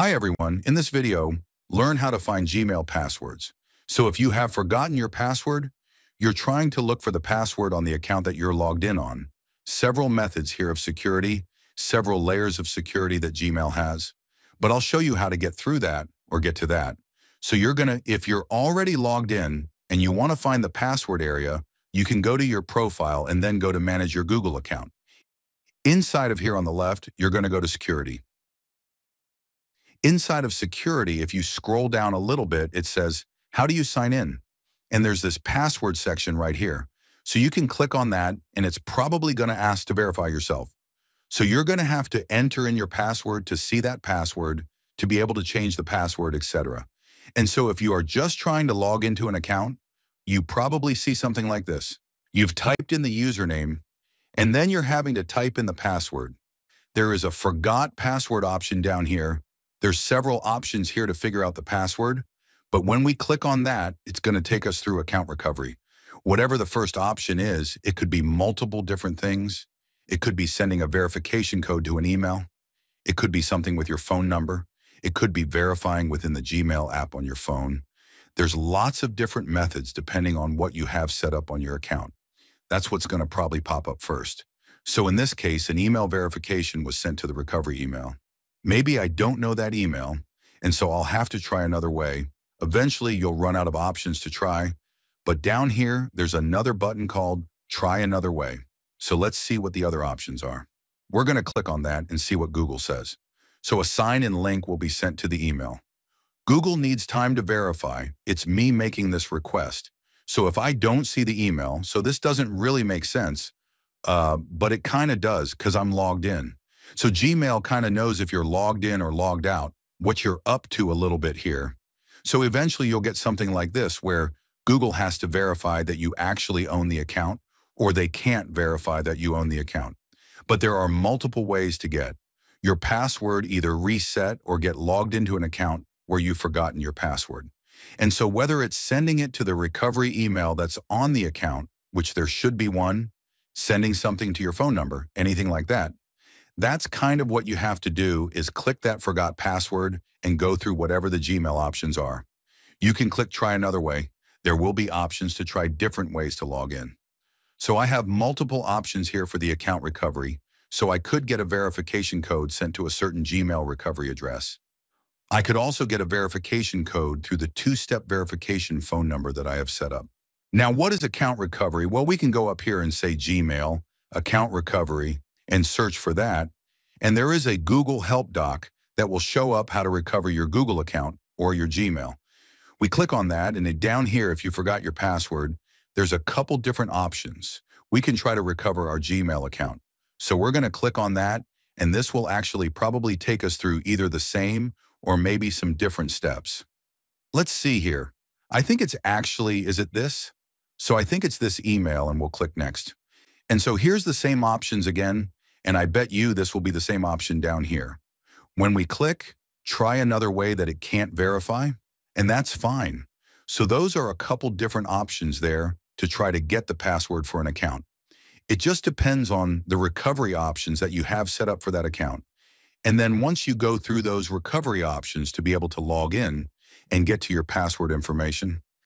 Hi everyone, in this video, learn how to find Gmail passwords. So if you have forgotten your password, you're trying to look for the password on the account that you're logged in on. Several methods here of security, several layers of security that Gmail has. But I'll show you how to get through that or get to that. So you're gonna, if you're already logged in and you wanna find the password area, you can go to your profile and then go to manage your Google account. Inside of here on the left, you're gonna go to security. Inside of security, if you scroll down a little bit, it says, how do you sign in? And there's this password section right here. So you can click on that and it's probably gonna ask to verify yourself. So you're gonna have to enter in your password to see that password, to be able to change the password, etc. And so if you are just trying to log into an account, you probably see something like this. You've typed in the username, and then you're having to type in the password. There is a forgot password option down here. There's several options here to figure out the password, but when we click on that, it's going to take us through account recovery. Whatever the first option is, it could be multiple different things. It could be sending a verification code to an email. It could be something with your phone number. It could be verifying within the Gmail app on your phone. There's lots of different methods depending on what you have set up on your account. That's what's going to probably pop up first. So in this case, an email verification was sent to the recovery email. Maybe I don't know that email, and so I'll have to try another way. Eventually, you'll run out of options to try. But down here, there's another button called Try Another Way. So let's see what the other options are. We're going to click on that and see what Google says. So a sign-in link will be sent to the email. Google needs time to verify. It's me making this request. So if I don't see the email, so this doesn't really make sense, uh, but it kind of does because I'm logged in. So Gmail kind of knows if you're logged in or logged out, what you're up to a little bit here. So eventually you'll get something like this where Google has to verify that you actually own the account or they can't verify that you own the account. But there are multiple ways to get your password either reset or get logged into an account where you've forgotten your password. And so whether it's sending it to the recovery email that's on the account, which there should be one, sending something to your phone number, anything like that, that's kind of what you have to do is click that forgot password and go through whatever the Gmail options are. You can click try another way. There will be options to try different ways to log in. So I have multiple options here for the account recovery, so I could get a verification code sent to a certain Gmail recovery address. I could also get a verification code through the two-step verification phone number that I have set up. Now, what is account recovery? Well, we can go up here and say Gmail, account recovery, and search for that. And there is a Google Help Doc that will show up how to recover your Google account or your Gmail. We click on that, and down here, if you forgot your password, there's a couple different options. We can try to recover our Gmail account. So we're going to click on that, and this will actually probably take us through either the same or maybe some different steps. Let's see here. I think it's actually, is it this? So I think it's this email and we'll click next. And so here's the same options again, and I bet you this will be the same option down here. When we click, try another way that it can't verify, and that's fine. So those are a couple different options there to try to get the password for an account. It just depends on the recovery options that you have set up for that account. And then once you go through those recovery options to be able to log in and get to your password information,